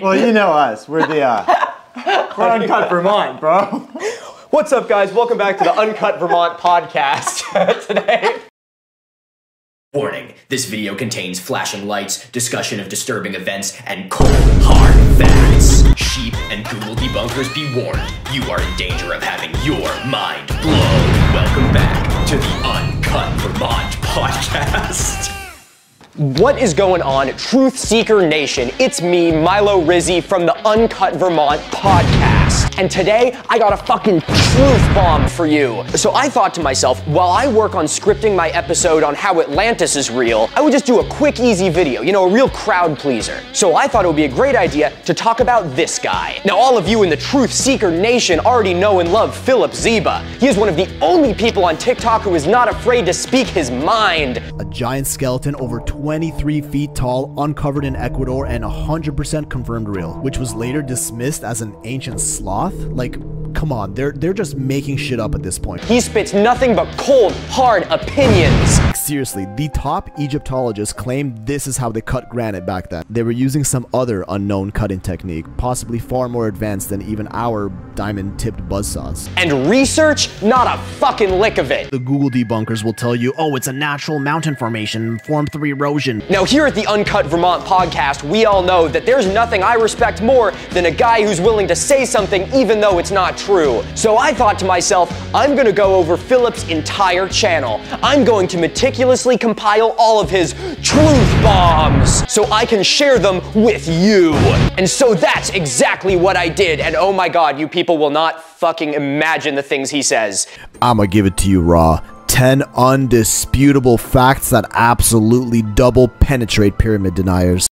Well, you know us. We're the uh, we're uncut Vermont, bro. What's up, guys? Welcome back to the Uncut Vermont podcast today. Warning, this video contains flashing lights, discussion of disturbing events, and cold, hard facts. Sheep and Google debunkers be warned, you are in danger of having your mind blown. Welcome back to the Uncut Vermont podcast. What is going on, Truth Seeker Nation? It's me, Milo Rizzi from the Uncut Vermont podcast. And today, I got a fucking truth bomb for you. So I thought to myself, while I work on scripting my episode on how Atlantis is real, I would just do a quick, easy video, you know, a real crowd pleaser. So I thought it would be a great idea to talk about this guy. Now, all of you in the Truth Seeker Nation already know and love Philip Zeba. He is one of the only people on TikTok who is not afraid to speak his mind. A giant skeleton over 23 feet tall, uncovered in Ecuador, and 100% confirmed real, which was later dismissed as an ancient sloth. Like, come on, they're they're just making shit up at this point. He spits nothing but cold, hard opinions. Seriously, the top Egyptologists claim this is how they cut granite back then. They were using some other unknown cutting technique, possibly far more advanced than even our diamond-tipped buzzsaws. And research? Not a fucking lick of it. The Google debunkers will tell you, oh, it's a natural mountain formation formed through erosion. Now, here at the Uncut Vermont podcast, we all know that there's nothing I respect more than a guy who's willing to say something even though it's not true. So I thought to myself, I'm gonna go over Philip's entire channel. I'm going to meticulously compile all of his truth bombs so I can share them with you. And so that's exactly what I did. And oh my god, you people will not fucking imagine the things he says. I'ma give it to you raw. 10 undisputable facts that absolutely double penetrate pyramid deniers.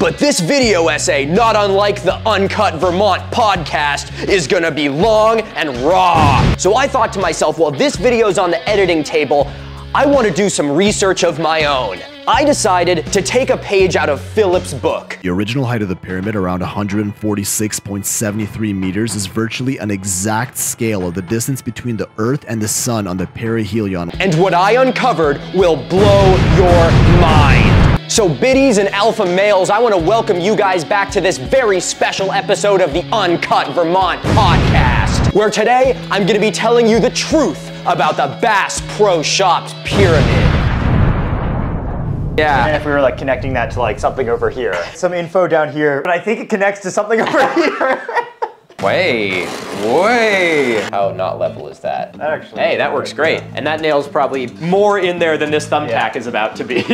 But this video essay, not unlike the Uncut Vermont podcast, is gonna be long and raw. So I thought to myself, well, this video's on the editing table, I wanna do some research of my own. I decided to take a page out of Philip's book. The original height of the pyramid, around 146.73 meters, is virtually an exact scale of the distance between the Earth and the Sun on the perihelion. And what I uncovered will blow your mind. So, biddies and alpha males, I want to welcome you guys back to this very special episode of the Uncut Vermont podcast, where today I'm going to be telling you the truth about the Bass Pro Shops pyramid. Yeah. And if we were like connecting that to like something over here, some info down here, but I think it connects to something over here. Way, way. How not level is that? That actually Hey, that works great. And that nail's probably more in there than this thumbtack Yeah. is about to be.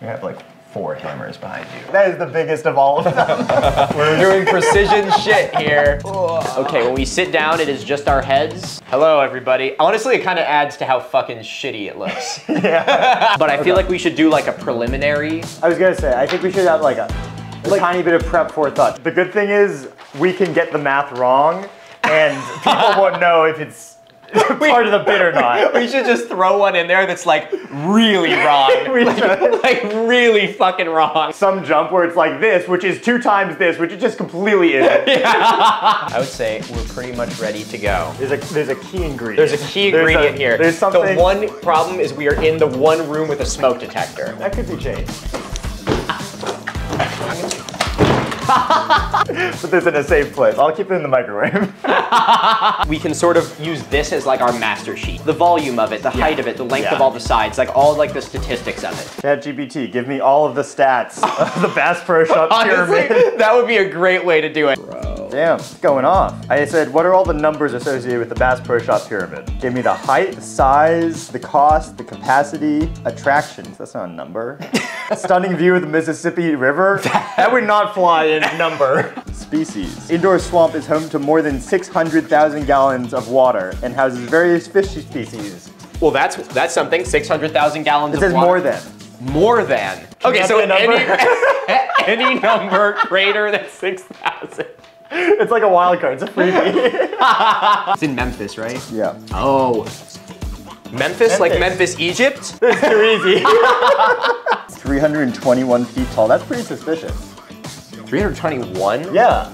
We have like four cameras behind you. That is the biggest of all of them. We're doing precision shit here. Okay, when we sit down, it is just our heads. Hello, everybody. Honestly, it kind of adds to how fucking shitty it looks. yeah. But I feel like we should do like a preliminary. I was gonna say, I think we should have like a, a tiny bit of prep for thought. The good thing is we can get the math wrong, and people won't know if it's part of the bit or not. We should just throw one in there that's like really wrong. We like, like really fucking wrong. Some jump where it's like this, which is two times this, which it just completely isn't. I would say we're pretty much ready to go. There's a there's a key ingredient. There's a key There's a- ingredient here. There's something The one problem is we are in the one room with a smoke detector. that could be changed. Put this in a safe place. I'll keep it in the microwave. We can sort of use this as like our master sheet. The volume of it, the height of it, the length Yeah. of all the sides, like all like the statistics of it. ChatGPT, give me all of the stats of the Bass Pro Shop Honestly, pyramid. that would be a great way to do it. Damn, what's going on? I said, what are all the numbers associated with the Bass Pro Shop pyramid? Give me the height, the size, the cost, the capacity, attractions. That's not a number. Stunning view of the Mississippi River. That would not fly in number. Species. Indoor swamp is home to more than 600,000 gallons of water and houses various fish species. Well, that's that's something. Six hundred thousand gallons It of says more than. More than. Okay, so number? any any number greater than six thousand. It's like a wild card. It's a freebie. It's in Memphis, right? yeah. Oh. Memphis, like Memphis. Memphis, Egypt? It's too easy. 321 feet tall. That's pretty suspicious. 321? Yeah.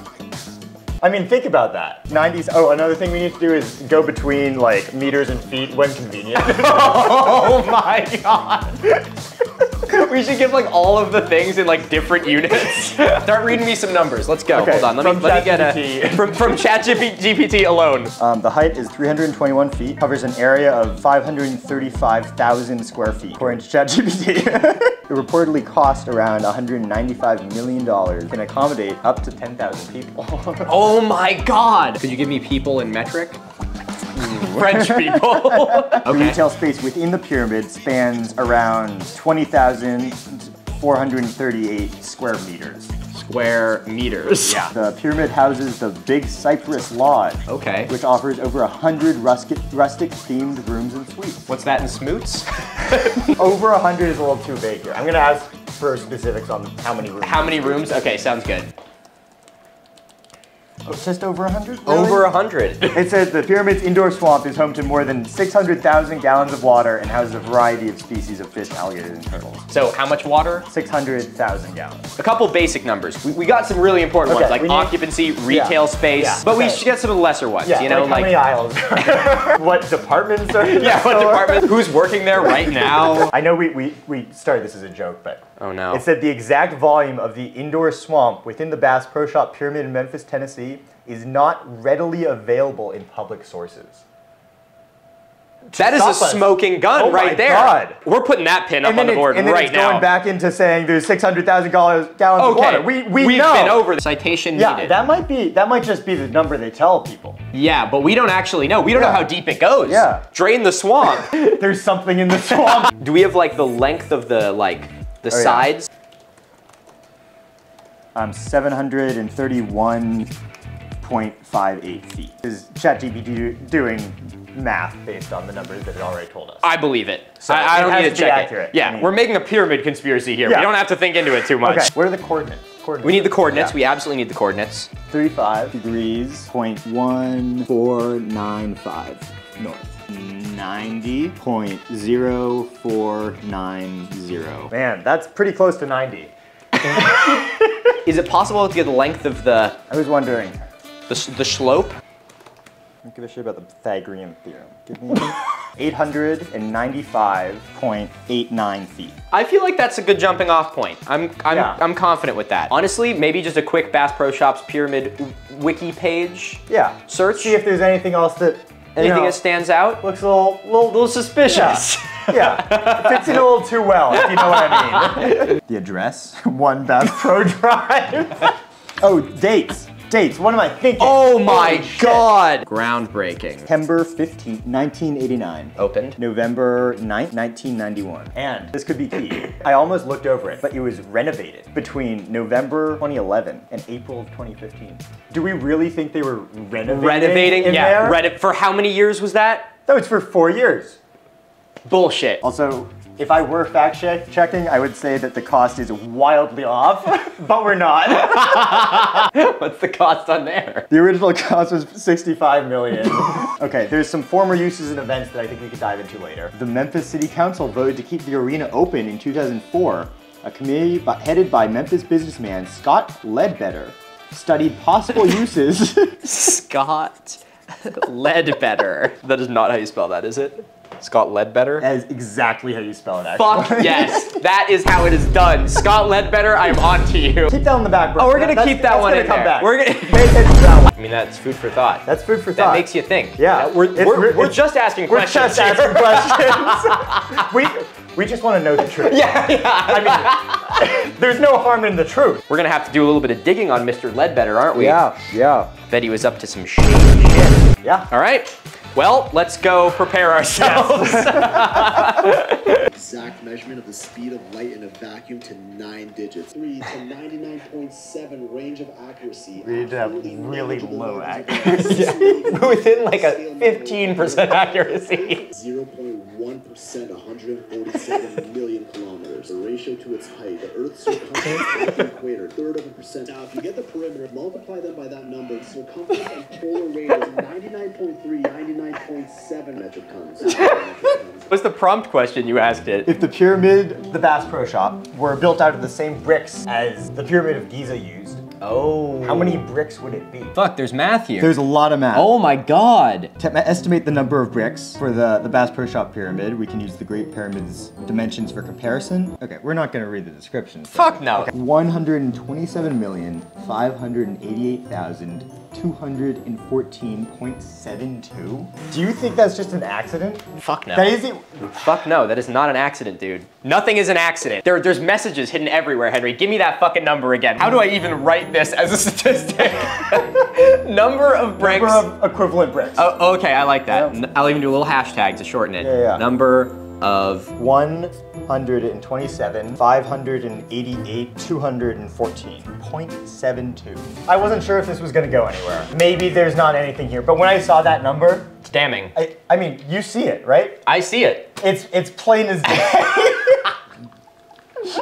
I mean, think about that. 90s. Oh, another thing we need to do is go between like meters and feet when convenient. Oh my god. we should give like all of the things in like different units. Start reading me some numbers. Let's go. Okay, Hold on. Let me let me get a ChatGPT. from from ChatGPT alone. Um, the height is 321 feet, covers an area of 535,000 square feet, according to ChatGPT. it reportedly cost around 195 million dollars, can accommodate up to 10,000 people. Oh my God! Could you give me people in metric? French people. The okay. retail space within the pyramid spans around 20,438 square meters. Square meters. Yeah. The pyramid houses the Big Cypress Lodge. Okay. Which offers over 100 rustic, rustic themed rooms and suites. What's that in smoots? Over 100 is a little too vague here. I'm gonna ask for specifics on how many rooms. How many rooms? Okay, sounds good. Just over 100? Over a hundred. It says the pyramid's indoor swamp is home to more than 600,000 gallons of water and houses a variety of species of fish, alligators, and turtles. So how much water? 600,000 gallons. A couple basic numbers. We, we got some really important Okay, ones like need- occupancy, retail space, Yeah, but we should get some of the lesser ones. yeah, you know, like, how many aisles? what departments are in yeah, what store? department? Who's working there right now? I know we, we, we started this as a joke, but Oh no. it said the exact volume of the indoor swamp within the Bass Pro Shop Pyramid in Memphis, Tennessee is not readily available in public sources. That is a us. smoking gun Oh right my there. God. We're putting that pin up on the board and then right it's now. going back into saying there's 600,000 gallons, gallons of water. We, we we've know. been over the citation Yeah, needed. that might be that might just be the number they tell people. yeah, but we don't actually know. We don't know how deep it goes. Yeah. Drain the swamp. There's something in the swamp. Do we have like the length of the like the Oh, yeah. sides? um, 731.58 feet. Is ChatGPT doing math based on the numbers that it already told us? I believe it. So I, I don't need to check accurate. it. Yeah, I mean- we're making a pyramid conspiracy here. Yeah. We don't have to think into it too much. Okay, what are the coordinates? coordinates? We need the coordinates. Yeah. We absolutely need the coordinates. 35 degrees, point one four nine five north. 90.0490. Man, that's pretty close to 90. Is it possible to get the length of the I was wondering. the, the slope? I don't give a shit about the Pythagorean theorem. Give me 895.89 feet. I feel like that's a good jumping off point. I'm I'm, Yeah. I'm confident with that. Honestly, maybe just a quick Bass Pro Shops pyramid wiki page. Yeah. Search. See if there's anything else that you Anything know, that stands out? looks a little, little, A little suspicious. yeah, fits in a little too well, if you know what I mean. the address, One Bass Pro Drive. oh, dates, dates. What am I thinking? oh my Holy shit. god! Groundbreaking. September 15th, 1989. Opened. November 9th, 1991. And this could be key. I almost looked over it, but it was renovated between November 2011 and April of 2015. Do we really think they were renovating? Renovating? in yeah. there? Reno- for how many years was that? That was for four years. Bullshit. Also, if I were fact check- checking, I would say that the cost is wildly off, but we're not. What's the cost on there? the original cost was 65 million. okay, there's some former uses and events that I think we could dive into later. The Memphis City Council voted to keep the arena open in 2004. A committee headed by Memphis businessman Scott Ledbetter studied possible uses. Scott Ledbetter. That is not how you spell that, is it? Scott Ledbetter? That is exactly how you spell it, actually. Fuck yes, that is how it is done. Scott Ledbetter, I am on to you. Keep that on the back, bro. Oh, we're gonna keep that that's one gonna in come there. back. We're gonna- Pay attention to that one. I mean, that's food for thought. That's food for thought. that makes you think. Yeah. Know, we're, we're, we're just asking We're questions. just asking questions. we we just want to know the truth. yeah, yeah. I mean, there's no harm in the truth. We're gonna have to do a little bit of digging on Mr. Ledbetter, aren't we? yeah, Bet he was up to some shady shit. yeah. All right. Well, let's go prepare ourselves. exact measurement of the speed of light in a vacuum to nine digits. Three to 99.7 range of accuracy. We need to have Absolutely really low accuracy. accuracy. Within like a 15% accuracy. 0.1%, 147 million kilometers. The ratio to its height, the Earth's circumference at the equator, third of a percent. Now, if you get the perimeter, multiply them by that number, the circumference and polar radius is 99.3, 99.7 metric tons. What's the prompt question you asked it? If the pyramid, the Bass Pro Shop, were built out of the same bricks as the Pyramid of Giza used, Oh. How many bricks would it be? Fuck, there's math here. There's a lot of math. oh my god. To estimate the number of bricks for the, the Bass Pro Shop pyramid, we can use the Great Pyramid's dimensions for comparison. Okay, we're not gonna read the descriptions. Fuck no. 127,588,214.72? Do you think that's just an accident? Fuck no. That is it. Fuck no, that is not an accident, dude. Nothing is an accident. There, there's messages hidden everywhere, Henry. Give me that fucking number again. How do I even write this as a statistic? number of bricks. Number of equivalent bricks. Oh, okay, I like that. Yep. N- I'll even do a little hashtag to shorten it. Yeah, yeah. Number of 127, 588, 214.72. I wasn't sure if this was gonna go anywhere. Maybe there's not anything here, but when I saw that number, it's damning. I, I mean, you see it, right? I see it. It's it's plain as day.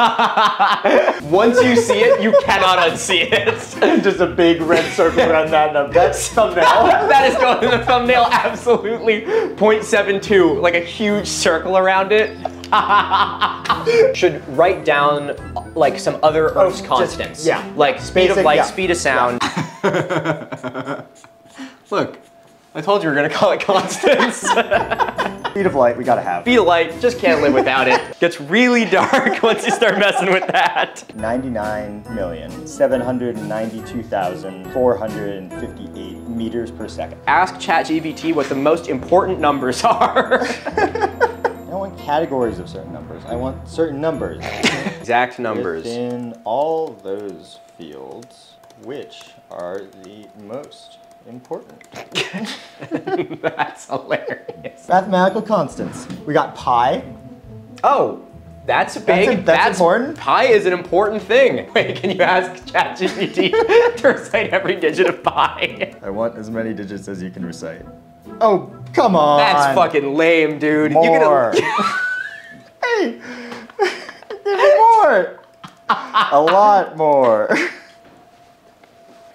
Once you see it, you cannot unsee it. Just a big red circle around that number. That's thumbnail. that is going in the thumbnail, absolutely. 0.72, like a huge circle around it. Should write down like some other oh, Earth's Oh, just- constants. yeah. Like speed of light, yeah. speed of sound. Look, I told you we were gonna call it constants. Speed of light, we gotta have. speed of light, just can't live without it. Gets really dark once you start messing with that. 99,792,458 meters per second. Ask ChatGPT what the most important numbers are. I don't want categories of certain numbers. I want certain numbers. exact numbers. In all those fields, which are the most important? That's hilarious. Mathematical constants. We got pi. Oh, that's a big. that's important? Pi is an important thing. Wait, can you ask ChatGPT to recite every digit of pi? I want as many digits as you can recite. Oh, come on. That's fucking lame, dude. more. Gonna. hey, give me more. A lot more.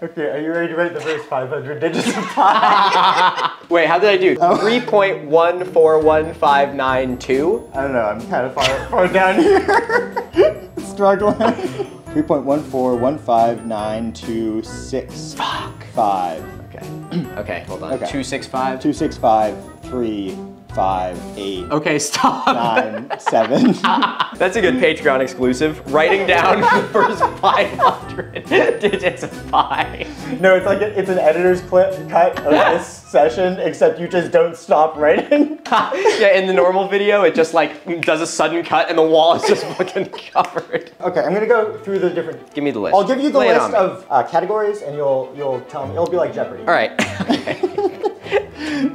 Okay, are you ready to write the first 500 digits of pi? Wait, how did I do? Oh. 3.141592. I don't know, I'm kind of far, far down here. Struggling. 3.1415926. Fuck. 5. Okay. Okay, hold on. Okay. 265. 265, 3, 5, 8, Okay, stop. 9, 7. That's a good Patreon exclusive. Writing down the first 500 digits of pi. No, it's like a, it's an editor's clip cut of this session, except you just don't stop writing. yeah, in the normal video, it just like does a sudden cut and the wall is just fucking covered. Okay, I'm gonna go through the different. Give me the list. I'll give you the Lay list of uh, categories, and you'll you'll tell me. It'll be like Jeopardy. All right.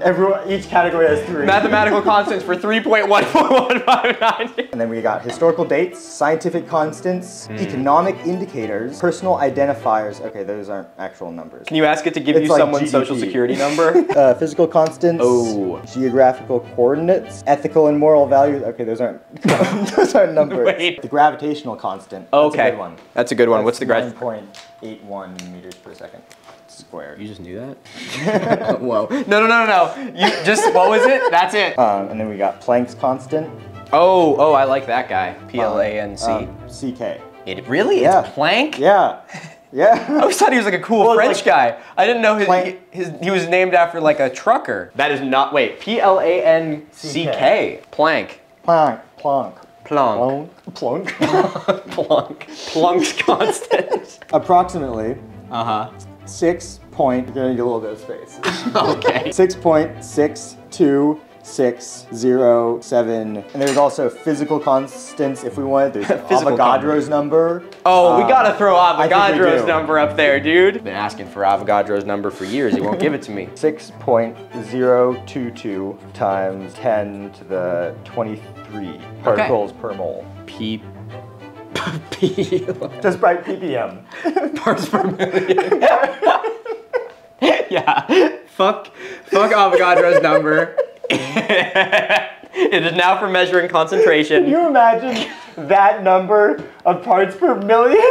Everyone, each category has three. Mathematical constants for 3.14159. And then we got historical dates, scientific constants, Hmm. economic indicators, personal identifiers. Okay, those aren't actual numbers. Can you ask it to give It's you like someone's GDP. social security number? Uh, physical constants, Oh. geographical coordinates, ethical and moral values. Okay, those aren't those aren't numbers. Wait. The gravitational constant. That's Okay. a good one. That's a good one. What's the Nine grad? point eight one meters per second squared. You just knew that? Whoa. No, no, no, no, no. You just, what was it? That's it. Um, and then we got Planck's constant. Oh, oh, I like that guy. P L A N C. um, CK. It really? Yeah. It's Planck? Yeah. Yeah. I always thought he was like a cool well, French like, guy. I didn't know his, plank. his he was named after like a trucker. That is not wait P L A N C K plank. Plank plank. Plonk. Plonk. Plonk. Plunk's constant. Approximately. Uh huh. Six point. You're gonna get a little bit of space. okay. Six point six two six zero seven. And there's also physical constants if we wanted. There's Avogadro's number. Oh, we Uh, gotta throw we Avogadro's number up there, dude. Been asking for Avogadro's number for years. He won't give it to me. 6.022 times 10 to the 23 particles per mole. P. P. Just by ppm. parts per million. yeah. Fuck. Fuck Avogadro's number. it is now for measuring concentration. Can you imagine that number of parts per million?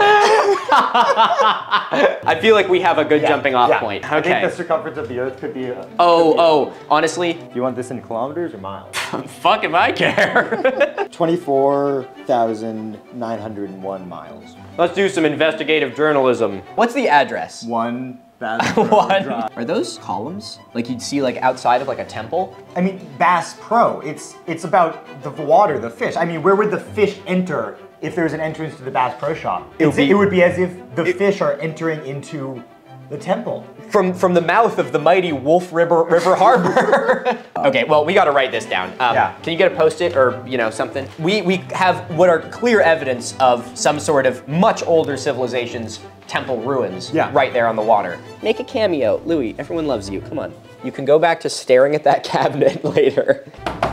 I feel like we have a good jumping off Yeah. point. I think the circumference of the Earth could be. uh, Oh, oh, honestly, Do you want this in kilometers or miles? fuck if I care. 24,901 miles. Let's do some investigative journalism. What's the address? One Bass What? Are those columns? Like you'd see like outside of like a temple? I mean, Bass Pro. It's it's about the water, the fish. I mean, where would the fish enter if there's an entrance to the Bass Pro Shop? It would It's- be- it would be as if the fish are entering into the temple. From from the mouth of the mighty Wolf River River Harbor. okay, well we got to write this down. Um, Yeah. Can you get a post-it or you know something? We we have what are clear evidence of some sort of much older civilization's temple ruins. Yeah. Right there on the water. Make a cameo, Louis. Everyone loves you. Come on. You can go back to staring at that cabinet later.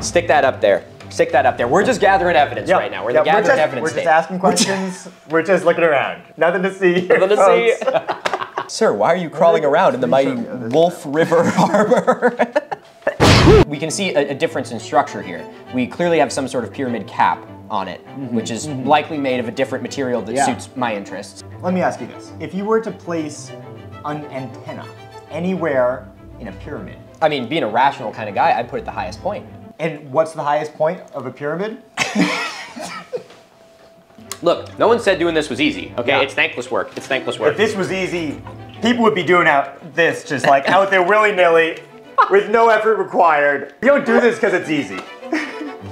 Stick that up there. Stick that up there. We're just gathering evidence right now. We're Yeah, the gathering just, evidence We're just stage. asking questions. we're just looking around. Nothing to see. Nothing to see. Sir, why are you crawling around in the mighty Please show me. Wolf River Harbor? we can see a, a difference in structure here. We clearly have some sort of pyramid cap on it, mm-hmm. which is mm-hmm. likely made of a different material that Yeah. suits my interests. Let me ask you this: If you were to place an antenna anywhere in a pyramid, I mean, being a rational kind of guy, I'd put it the highest point. and what's the highest point of a pyramid? Look, no one said doing this was easy. Okay, Yeah. it's thankless work. It's thankless work. If this was easy, people would be doing out this just like out there willy nilly, with no effort required. We don't do this because it's easy.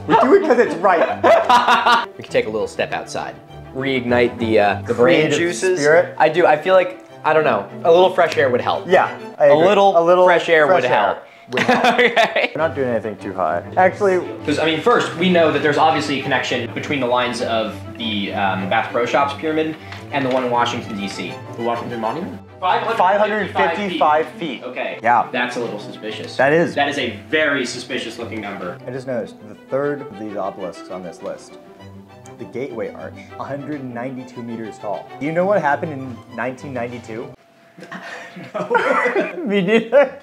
We do it because it's right. we can take a little step outside, reignite the uh, the brain juices. spirit. I do. I feel like I don't know. A little fresh air would help. Yeah, A agree. little fresh air would fresh help. Would help. okay. We're not doing anything too high. Actually, Because I mean, first we know that there's obviously a connection between the lines of the um, Bass Pro Shops pyramid and the one in Washington D.C. The Washington Monument. 555 feet. Okay. Yeah. That's a little suspicious. That is. That is a very suspicious looking number. I just noticed the third of these obelisks on this list, the Gateway Arch, 192 meters tall. Do you know what happened in 1992? No. Me neither.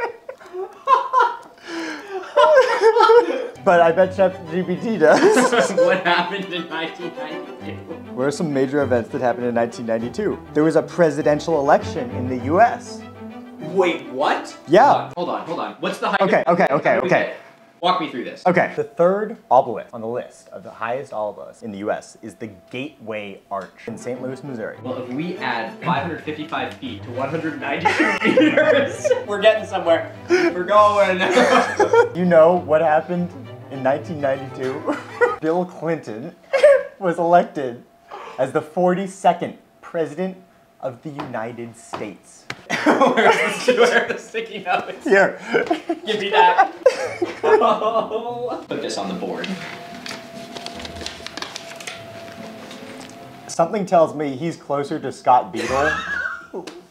but I bet ChatGPT does. what happened in 1992? What are some major events that happened in 1992? There was a presidential election in the U.S. Wait, what? Yeah. Hold on, hold on. Hold on. What's the height? Okay, okay, okay, okay. Walk me through this. Okay. The third obelisk on the list of the highest obelisks in the U.S. is the Gateway Arch in St. Louis, Missouri. Well, if we add 555 feet to 192 meters, we're getting somewhere. We're going. You know what happened in 1992? Bill Clinton was elected as the 42nd President of the United States. Where's the, sticky notes? Here. Give me that. Oh. Put this on the board. Something tells me he's closer to Scott Beadle,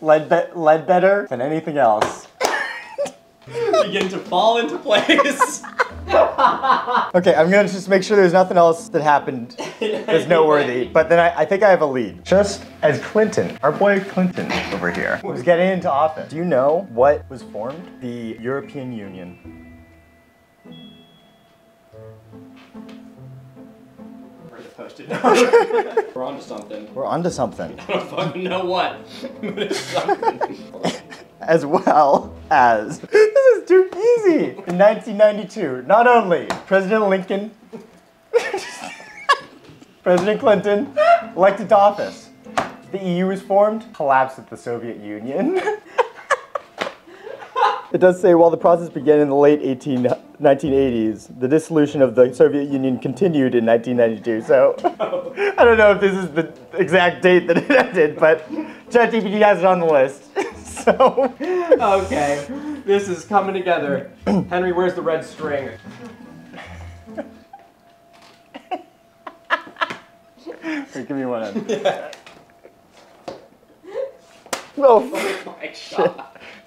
Ledbe- Ledbetter, than anything else. Begin to fall into place. Okay, I'm gonna just make sure there's nothing else that happened that's noteworthy, but then I, I think I have a lead. Just as Clinton, our boy Clinton over here, was getting into office, do you know what was formed? The European Union. Where's the post-it? We're onto something. We're onto something. I don't fucking know what. As well as, this is too easy! In 1992, not only President Lincoln, President Clinton elected to office, the EU was formed, collapsed with the Soviet Union. It does say while the process began in the late 18, 1980s, the dissolution of the Soviet Union continued in 1992. So I don't know if this is the exact date that it ended, but ChatGPT has it on the list. so okay, this is coming together. Henry, where's the red string? Here, give me one. End. Oh, my god.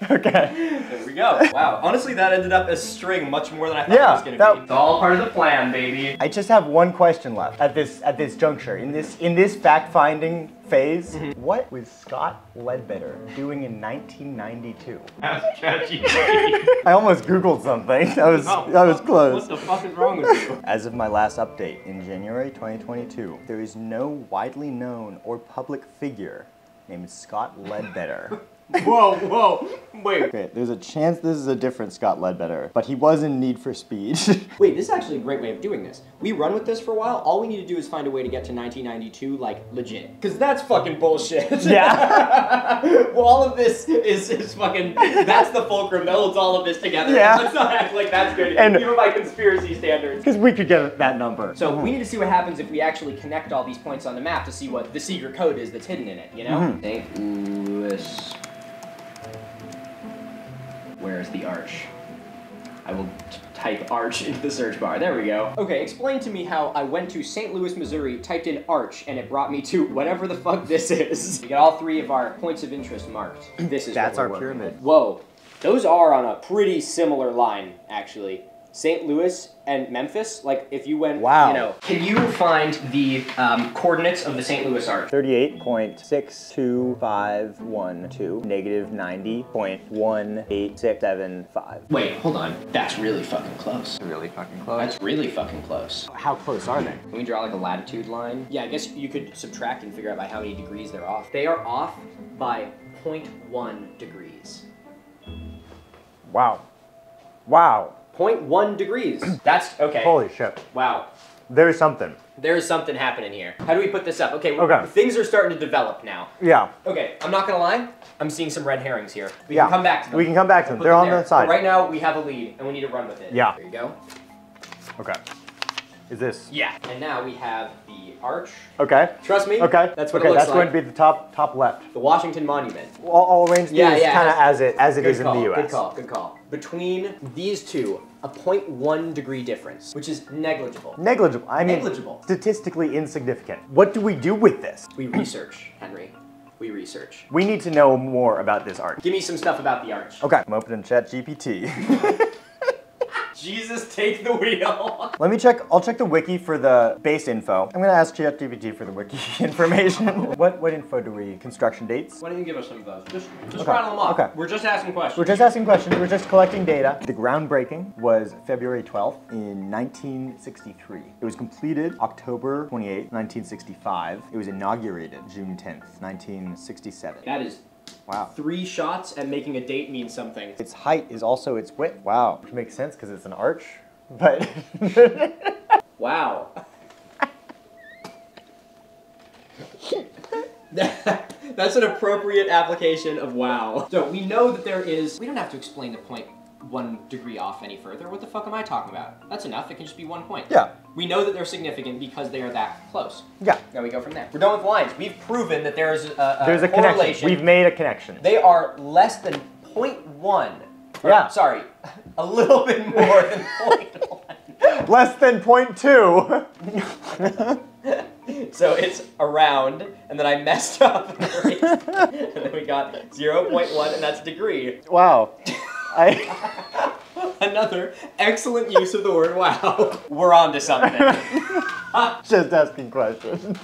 okay. There we go. Wow. Honestly, that ended up as string much more than I thought Yeah, it was gonna that- be. It's all part of the plan, baby. I just have one question left at this at this juncture. In this in this fact-finding phase, Mm-hmm. what was Scott Ledbetter doing in 1992? I almost Googled something. That was Oh, that was What close. the fuck is wrong with you? As of my last update in January 2022, there is no widely known or public figure named Scott Ledbetter. whoa, whoa. Wait. Okay, there's a chance this is a different Scott Ledbetter, but he was in Need for Speed. Wait, this is actually a great way of doing this. We run with this for a while. All we need to do is find a way to get to 1992, like legit. Because that's fucking bullshit. yeah. well, all of this is, is fucking. That's the fulcrum that holds all of this together. Yeah. Let's not act like that's good, And- even by conspiracy standards. Because we could get that number. So we need to see what happens if we actually connect all these points on the map to see what the secret code is that's hidden in it. You know? Mm-hmm. St. Louis. Where's the arch? I will type arch into the search bar. There we go. Okay, explain to me how I went to St. Louis, Missouri, typed in arch, and it brought me to whatever the fuck this is. We got all three of our points of interest marked. This is That's our pyramid. with. Whoa, those are on a pretty similar line, actually. St. Louis and Memphis, like if you went, Wow. you know. Can you find the um, coordinates of the St. Louis arch? 38.62512 negative 90.18675. Wait, hold on. That's really fucking close. Really fucking close. That's really fucking close. How close are they? Can we draw like a latitude line? Yeah, I guess you could subtract and figure out by how many degrees they're off. They are off by 0.1 degrees. Wow. Wow. 0.1 degrees. That's okay. Holy shit. Wow. There's something. There's something happening here. How do we put this up? Okay, Okay. things are starting to develop now. Yeah. Okay, I'm not gonna lie. I'm seeing some red herrings here. We Yeah. can come back to them. We can come back to them. They're on there. the side. But right now, we have a lead, and we need to run with it. Yeah. There you go. Okay. Is this? Yeah. And now we have the arch. Okay. Trust me. Okay. That's what okay, it looks that's like. going to be the top top left. The Washington Monument. I'll, I'll arrange these Yeah, yeah, kind of as- it as it is call, in the U.S. Good call. Good call. Between these two, a 0.1 degree difference, which is negligible. Negligible. I mean, Negligible. statistically insignificant. What do we do with this? We research, Henry. We research. We need to know more about this arch. Give me some stuff about the arch. Okay, I'm opening ChatGPT. Jesus, take the wheel. Let me check. I'll check the wiki for the base info. I'm gonna ask ChatGPT for the wiki information. what what info do we? Construction dates. Why don't you give us some of those? Just, just Okay, rattle them off. okay. We're just asking questions. We're just asking questions. We're just collecting data. The groundbreaking was February 12th in 1963. It was completed October 28th, 1965. It was inaugurated June 10th, 1967. That is Wow. three shots and making a date means something. Its height is also its width. Wow. Which makes sense because it's an arch. But Wow. That's an appropriate application of wow. So we know that there is. We don't have to explain the point one degree off any further. What the fuck am I talking about? That's enough. It can just be one point. yeah. We know that they're significant because they are that close. Yeah. Now we go from there. We're done with lines. We've proven that there is a, a There's a correlation. connection. We've made a connection. They are less than 0.1. Or, Yeah. Sorry, a little bit more than 0.1. Less than 0.2. So it's around, and then I messed up. and then we got 0.1, and that's degree. wow. I. Another excellent use of the word wow. We're on to something. Just asking questions.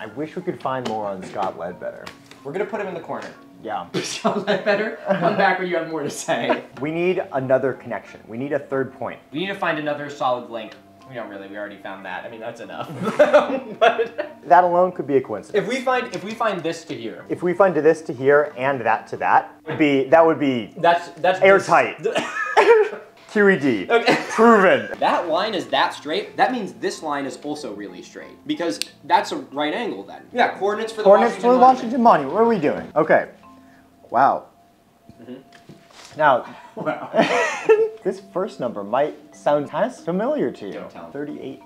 I wish we could find more on Scott Ledbetter. We're gonna put him in the corner. Yeah. Sound that better? Come back when you have more to say. We need another connection. We need a third point. We need to find another solid link. We don't really. We already found that. I mean, that's enough. but That alone could be a coincidence. if we find if we find this to here, If we find this to here and that to that, would be that would be that's that's Airtight. QED. Okay. Proven. That line is that straight. That means this line is also really straight because that's a right angle then. Yeah, coordinates for the Coordinates for the Washington Washington Monument. What are we doing? Okay. Wow. Mm-hmm. Now, Wow. this first number might sound kind of familiar to you. Don't tell. 38.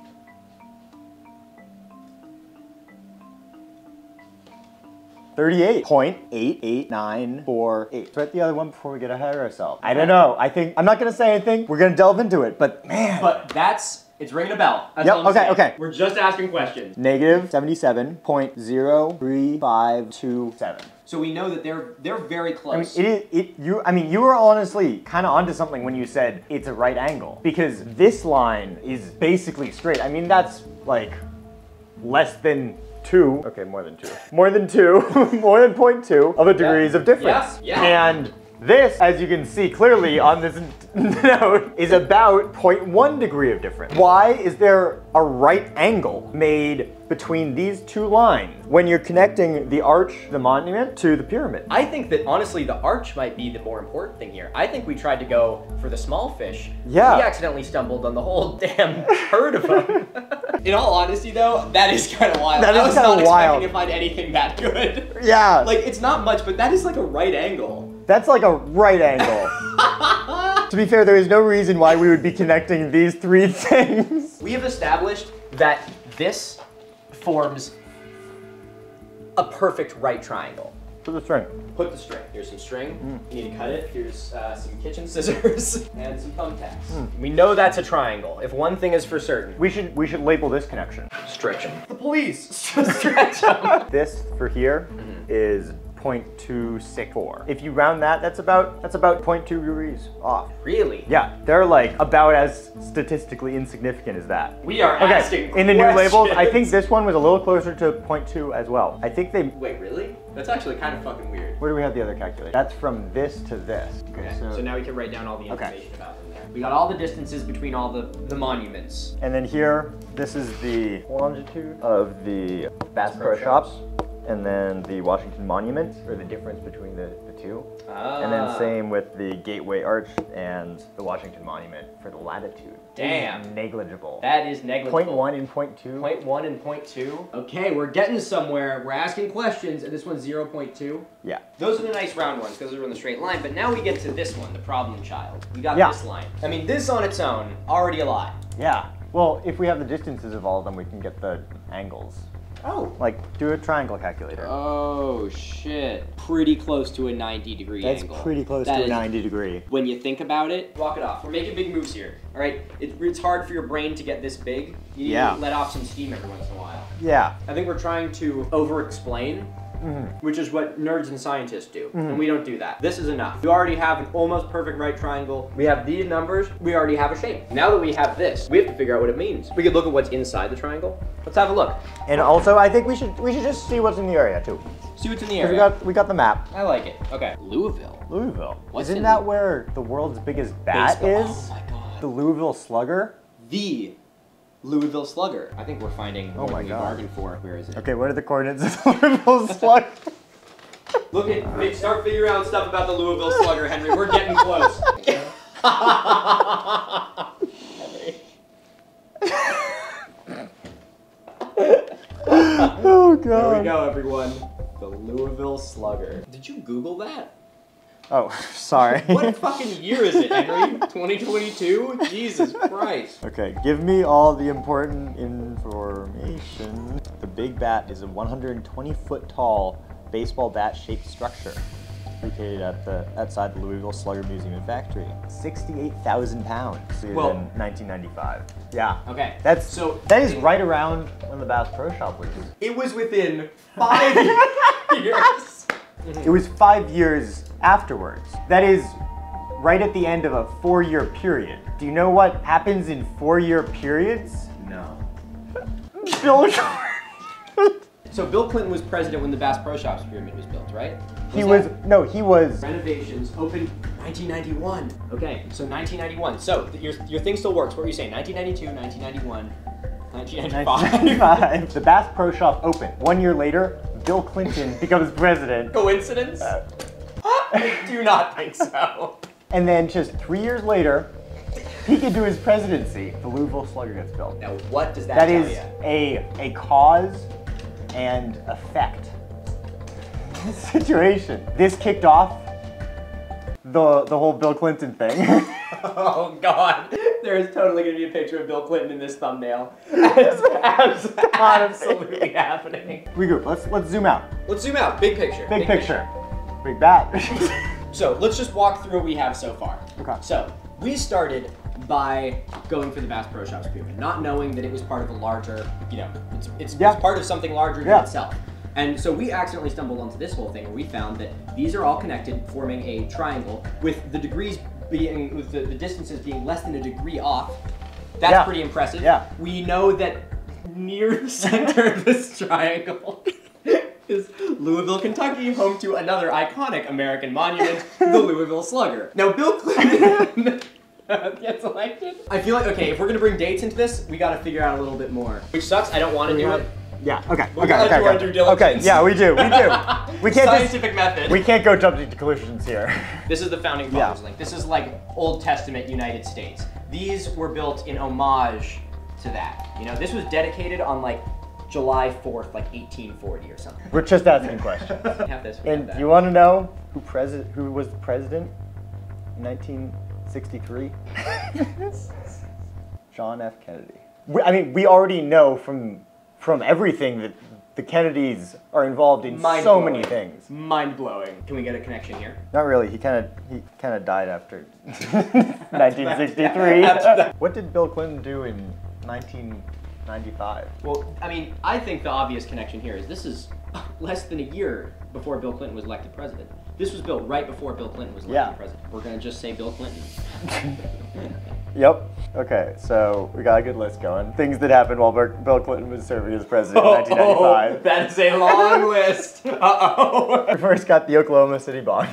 Thirty-eight point eight eight nine four eight. Write the other one before we get ahead of ourselves. I don't know. I think I'm not gonna say anything. We're gonna delve into it. But man, But that's it's ringing a bell. That's Yep, all I'm okay, saying. okay. We're just asking questions. negative seventy-seven point zero three five two seven. So we know that they're they're very close. I mean, it it, you, I mean, you were honestly kind of onto something when you said it's a right angle because this line is basically straight. I mean, that's like less than two. Okay, more than two. More than two. more than 0.2 of a degrees of difference. Yeah, yeah. And this, as you can see clearly on this note, is about 0.1 degree of difference. Why is there a right angle made between these two lines when you're connecting the arch, the monument, to the pyramid? I think that honestly the arch might be the more important thing here. I think we tried to go for the small fish. Yeah. We accidentally stumbled on the whole damn herd of them. In all honesty though, that is kind of wild. That I is was kinda not wild. expecting to find anything that good. Yeah. Like it's not much, but that is like a right angle. That's like a right angle. to be fair, there is no reason why we would be connecting these three things. We have established that this forms a perfect right triangle. For the string. Put the string. Here's some string. Mm. You need to cut it. Here's uh, some kitchen scissors and some thumbtacks. Mm. We know that's a triangle. If one thing is for certain, We should we should label this connection. stretch them. The police stretch them. This for here mm-hmm. is 0.264. If you round that, that's about that's about 0.2 degrees off. Really? Yeah, they're like about as statistically insignificant as that. We are Okay, asking in the new labels, I think this one was a little closer to 0.2 as well. I think they. Wait, really? That's actually kind of fucking weird. Where do we have the other calculator? That's from this to this. Okay, So, now we can write down all the Okay. information about them there. We got all the distances between all the, the monuments. And then here, this is the longitude of the Bass Pro Shops, and then the Washington Monument, or the difference between the, the two. And Ah. then same with the Gateway Arch and the Washington Monument for the latitude. Damn. Negligible. That is negligible. Point one and point two. Point one and point two. Okay, we're getting somewhere. We're asking questions, and this one's 0.2. Yeah. Those are the nice round ones because they're in the straight line. But now we get to this one, the problem child. We got Yeah. this line. I mean, this on its own, already a lot. Yeah. Well, if we have the distances of all of them, we can get the angles. Oh. Like, do a triangle calculator. Oh shit. Pretty close to a 90 degree That's angle. pretty close That to a 90 degree. When you think about it, walk it off. We're making big moves here. All right, it, it's hard for your brain to get this big. You need Yeah. to let off some steam every once in a while. Yeah. I think we're trying to over-explain, Mm-hmm. which is what nerds and scientists do, and mm-hmm. we don't do that. This is enough. We already have an almost perfect right triangle. We have these numbers. We already have a shape. Now that we have this, we have to figure out what it means. We could look at what's inside the triangle. Let's have a look. And also, I think we should we should just see what's in the area too. See what's in the area. we got we got the map. I like it. Okay. Louisville. Louisville. What's Isn't in- that where the world's biggest bat Baseball. is? Oh my god. The Louisville Slugger. The Louisville Slugger. I think we're finding Oh my than we bargained for. Where is it? Okay, what are the coordinates of Louisville Slugger? Look at, start figuring out stuff about the Louisville Slugger, Henry. We're getting close. Oh There we go, everyone. The Louisville Slugger. Did you Google that? Oh, sorry. What fucking year is it, Henry? 2022? Jesus Christ. Okay, give me all the important information. The Big Bat is a 120 foot tall baseball bat shaped structure located at the outside the Louisville Slugger Museum and Factory. 68,000 pounds Well- in 1995. Yeah. Okay. That's so that is right around when the Bass Pro Shop was. It was within five years. It was five years afterwards. That is right at the end of a four year period. Do you know what happens in four year periods? No. Bill So Bill Clinton was president when the Bass Pro Shops pyramid was built, right? He was no, he was Renovations opened 1991. Okay, so 1991. So your, your thing still works. What were you saying? 1992, 1991, 1995. 1995. the Bass Pro Shop opened. One year later, Bill Clinton becomes president. Coincidence? Uh, I do not think so. And then just three years later, he could do his presidency, the Louisville Slugger gets built. Now, what does that, That is ya? a a cause and effect situation. This kicked off the the whole Bill Clinton thing. Oh God, there is totally gonna be a picture of Bill Clinton in this thumbnail. It's absolutely happening. We group. Let's let's zoom out. Let's zoom out. Big picture. Big, picture. Big bat. So let's just walk through what we have so far. Okay. So we started by going for the Bass Pro Shops pyramid, not knowing that it was part of a larger, you know, it's, it's, Yeah. it's part of something larger Yeah. than itself. And so we accidentally stumbled onto this whole thing where we found that these are all connected, forming a triangle with the degrees being, with the, the distances being less than a degree off. That's Yeah. pretty impressive. Yeah. We know that near the center of this triangle is Louisville, Kentucky, home to another iconic American monument, the Louisville Slugger. Now, Bill Clinton gets elected. I feel like, okay, if we're gonna bring dates into this, we gotta figure out a little bit more. Which sucks, I don't wanna do it. Yeah. Okay. We okay. okay, okay. due diligence. Okay. Yeah, we do. We do. We can't just. Scientific method. We can't go jumping to conclusions here. This is the founding Yeah. fathers link. This is like Old Testament United States. These were built in homage to that. You know, this was dedicated on like July 4th, like 1840 or something. We're just asking questions. We have this. We have And that. you want to know who president? Who was the president in 1963? John F. Kennedy. We, I mean, we already know from from everything that the Kennedys are involved in so Mind-blowing. many things. Mind blowing. Can we get a connection here? Not really. He kind of he kind of died after 1963. What did Bill Clinton do in 1995? Well, I mean, I think the obvious connection here is this is less than a year before Bill Clinton was elected president. This was built right before Bill Clinton was elected Yeah. president. We're gonna just say Bill Clinton. Yep. Okay, so we got a good list going. Things that happened while Bill Clinton was serving as president in 1995. that is a long list. Uh oh. We first got the Oklahoma City bomb.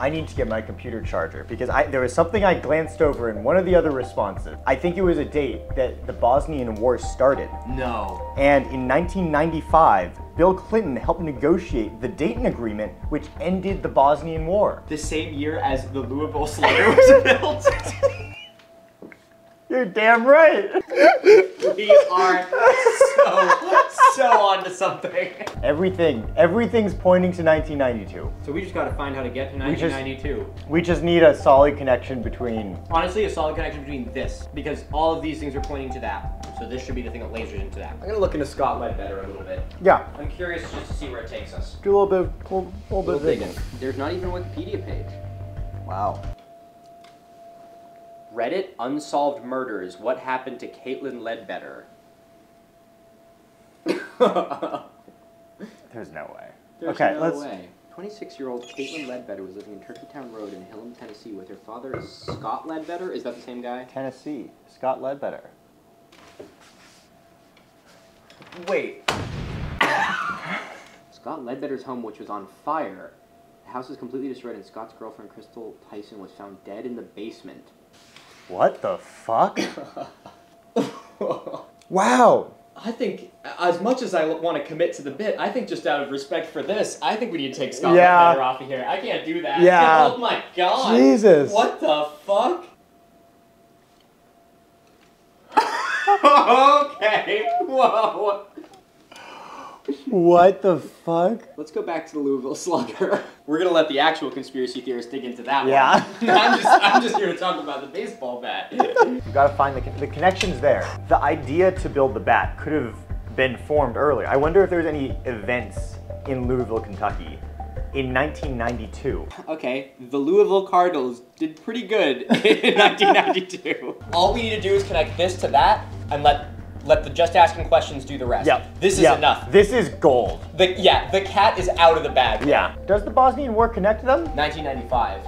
I need to get my computer charger because I, there was something I glanced over in one of the other responses. I think it was a date that the Bosnian War started. No. And in 1995, Bill Clinton helped negotiate the Dayton Agreement, which ended the Bosnian War. The same year as the Louisville Slugger was built. You're damn right. we are so, so on to something. Everything, everything's pointing to 1992. So we just gotta find how to get to We just- 1992. We just need a solid connection between. Honestly, a solid connection between this, because all of these things are pointing to that. So this should be the thing that lasers into that. I'm gonna look into Scott Ledbetter a little bit. Yeah, I'm curious just to see where it takes us. do a little bit, little, little bit of digging. There's not even a Wikipedia page. Wow. Reddit Unsolved Murders. What happened to Caitlin Ledbetter? There's no way. There's okay, no let's. way. 26-year-old Caitlin Ledbetter was living in Turkeytown Road in Hilham, Tennessee, with her father Scott Ledbetter. Is that the same guy? Tennessee, Scott Ledbetter. Wait. Scott Ledbetter's home, which was on fire. The house was completely destroyed, and Scott's girlfriend, Crystal Tyson, was found dead in the basement. What the fuck? wow. I think, as much as I want to commit to the bit, I think just out of respect for this, I think we need to take Scott Yeah. Off of here. I can't do that. Yeah. oh my god. Jesus. What the fuck? okay. Whoa. What the fuck? Let's go back to the Louisville Slugger. We're gonna let the actual conspiracy theorists dig into that Yeah. one. I'm just, I'm just here to talk about the baseball bat. You gotta find the, con- the connections there. The idea to build the bat could have been formed earlier. I wonder if there's any events in Louisville, Kentucky in 1992. Okay, the Louisville Cardinals did pretty good in 1992. All we need to do is connect this to that and let let the just asking questions do the rest. Yep. This is Yep. enough. This is gold. The yeah, the cat is out of the bag. Yeah. Does the Bosnian War connect to them? 1995.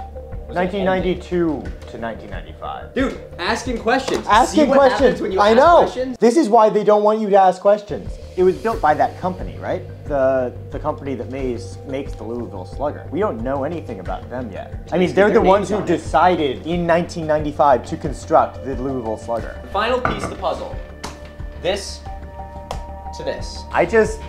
1992 to 1995. Dude, asking questions. Asking questions. when you I ask know. questions? This is why they don't want you to ask questions. It was built by that company, right? The the company that makes makes the Louisville Slugger. We don't know anything about them yet. I mean, they're the ones who on decided in 1995 to construct the Louisville Slugger. Final piece of the puzzle. This to this. I just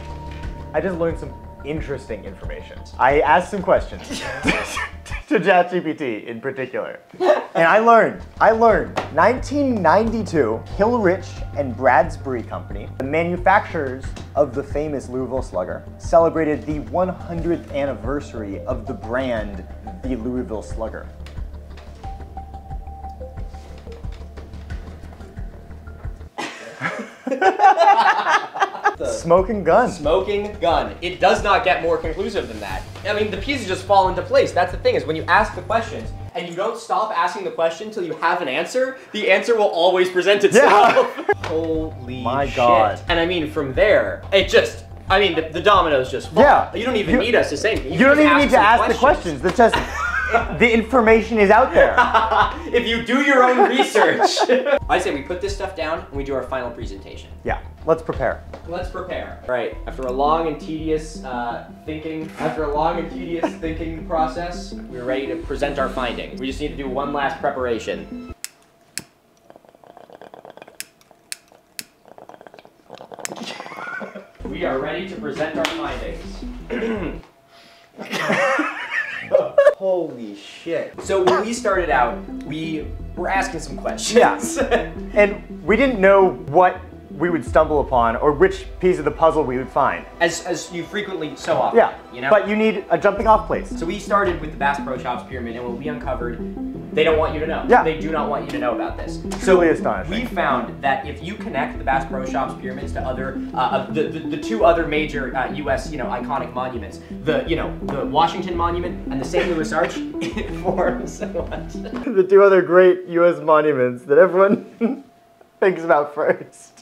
I just learned some interesting information. I asked some questions to ChatGPT in particular. And I learned, I learned 1992, Hillerich and Bradsby Company, the manufacturers of the famous Louisville Slugger, celebrated the 100th anniversary of the brand the Louisville Slugger. Smoking gun. Smoking gun. It does not get more conclusive than that. I mean, the pieces just fall into place. That's the thing is when you ask the questions and you don't stop asking the question until you have an answer, the answer will always present itself. Holy My shit. God. And I mean, from there, it just I mean, the, the dominoes just fall. Yeah. You don't even You- need us to say anything. You don't even need to ask the questions. The just the information is out there. if you do your own research. I say we put this stuff down and we do our final presentation. Yeah, let's prepare. Let's prepare. All right. After a long and tedious uh, thinking, after a long and tedious thinking process, we're ready to present our findings. We just need to do one last preparation. we are ready to present our findings. Holy shit. So when we started out, we were asking some questions. Yeah. And we didn't know what we would stumble upon or which piece of the puzzle we would find. as, as you frequently so often. Yeah, You know? but you need a jumping off place. So we started with the Bass Pro Shops pyramid, and what we uncovered, they don't want you to know. Yeah. They do not want you to know about this. Truly so astonishing. We found that if you connect the Bass Pro Shops pyramids to other, uh, uh, the, the the two other major uh, U.S. you know iconic monuments, the you know the Washington Monument and the St. Louis Arch, it forms what? the two other great U.S. monuments that everyone thinks about first.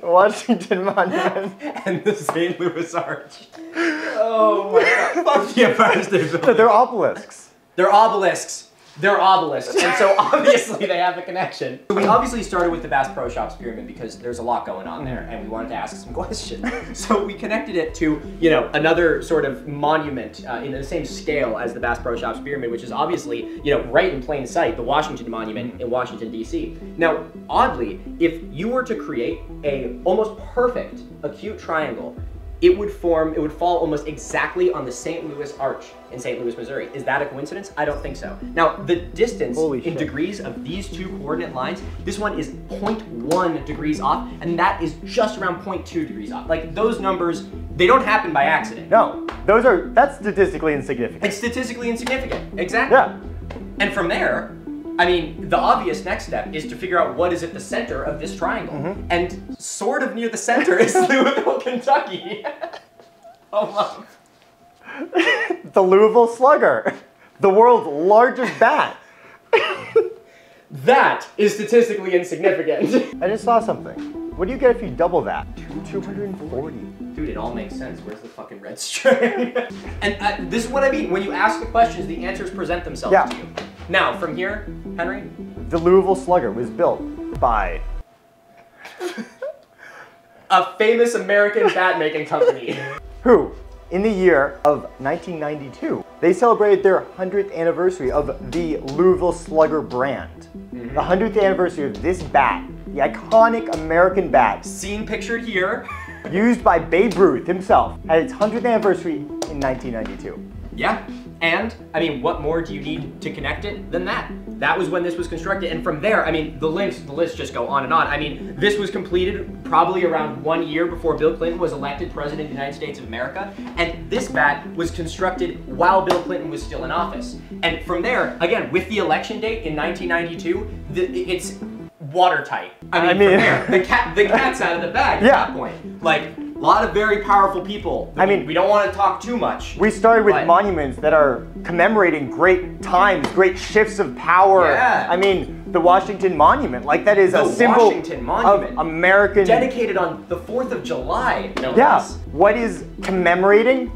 The Washington Monument. and the St. Louis Arch. Oh my God! Fuck the Empire State Building. They're obelisks. They're obelisks. They're obelisks, and so obviously they have a connection. We obviously started with the Bass Pro Shops pyramid because there's a lot going on there, and we wanted to ask some questions. So we connected it to, you know, another sort of monument uh, in the same scale as the Bass Pro Shops pyramid, which is obviously, you know, right in plain sight, the Washington Monument in Washington D.C. Now, oddly, if you were to create a almost perfect acute triangle it would form, it would fall almost exactly on the St. Louis Arch in St. Louis, Missouri. Is that a coincidence? I don't think so. Now, the distance Holy in shit. degrees of these two coordinate lines, this one is 0.1 degrees off, and that is just around 0.2 degrees off. Like, those numbers, they don't happen by accident. No, those are that's statistically insignificant. It's statistically insignificant. Exactly. Yeah. And from there, I mean, the obvious next step is to figure out what is at the center of this triangle. Mm-hmm. And sort of near the center is Louisville, Kentucky. oh, The Louisville Slugger, the world's largest bat. That is statistically insignificant. I just saw something. What do you get if you double that? 240. Dude, it all makes sense. Where's the fucking red string? and uh, this is what I mean. When you ask the questions, the answers present themselves Yeah. to you. Now, from here, Henry, The Louisville Slugger was built by a famous American bat making company. who? In the year of 1992, they celebrated their 100th anniversary of the Louisville Slugger brand. Mm-hmm. The 100th anniversary of this bat, the iconic American bat, Seen pictured here. used by Babe Ruth himself, at its 100th anniversary in 1992. Yeah. And, I mean, what more do you need to connect it than that? That was when this was constructed. And from there, I mean, the links, the lists just go on and on. I mean, this was completed probably around one year before Bill Clinton was elected President of the United States of America. And this bat was constructed while Bill Clinton was still in office. And from there, again, with the election date in 1992, the, it's watertight. I mean, I mean- from there, the, cat, the cat's out of the bag Yeah. at that point. Like, a lot of very powerful people. I mean- we don't want to talk too much. We started with But- monuments that are commemorating great times, great shifts of power. Yeah. I mean, the Washington Monument, like that is The a symbol Washington Monument. of American. dedicated on the 4th of July, no Yeah. less. What is commemorating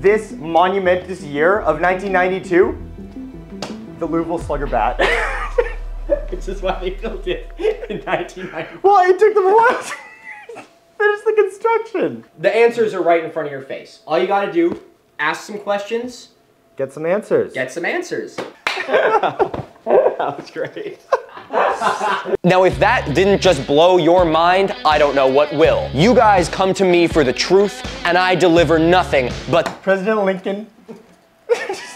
this monument this year of 1992? The Louisville Slugger bat. Which is why they built it in 1990. well, it took them a while finish the construction. The answers are right in front of your face. All you gotta do, ask some questions, Get some answers. get some answers. that was great. Now, if that didn't just blow your mind, I don't know what will. You guys come to me for the truth, and I deliver nothing but President Lincoln.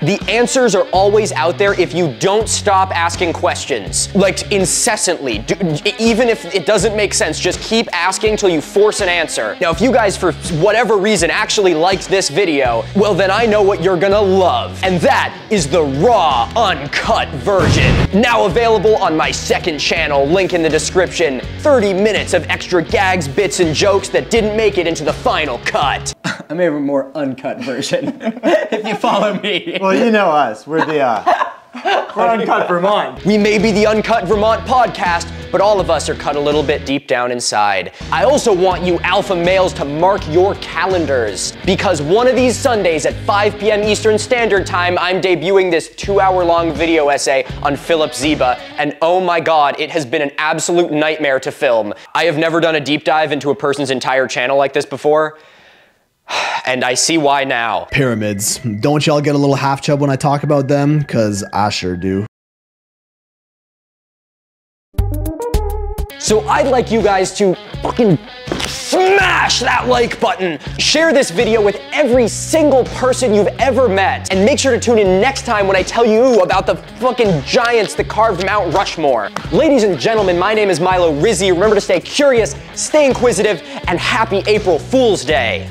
the answers are always out there if you don't stop asking questions. Like incessantly. Do, even if it doesn't make sense, just keep asking till you force an answer. Now, if you guys, for whatever reason, actually liked this video, well, then I know what you're gonna love. And that is the raw, uncut version. Now available on my second channel, link in the description. 30 minutes of extra gags, bits, and jokes that didn't make it into the final cut. I made a more uncut version. if you follow me. Well, you know us. We're the uh, we're uncut Vermont. We may be the Uncut Vermont podcast, but all of us are cut a little bit deep down inside. I also want you alpha males to mark your calendars, because one of these Sundays at 5 p.m. Eastern Standard Time, I'm debuting this two hour long video essay on Philip Zeba, and oh my god, it has been an absolute nightmare to film. I have never done a deep dive into a person's entire channel like this before. And I see why now. Pyramids. Don't y'all get a little half chub when I talk about them? Cause I sure do. So I'd like you guys to fucking smash that like button. Share this video with every single person you've ever met. And make sure to tune in next time when I tell you about the fucking giants that carved Mount Rushmore. Ladies and gentlemen, my name is Milo Rizzi. Remember to stay curious, stay inquisitive, and happy April Fool's Day.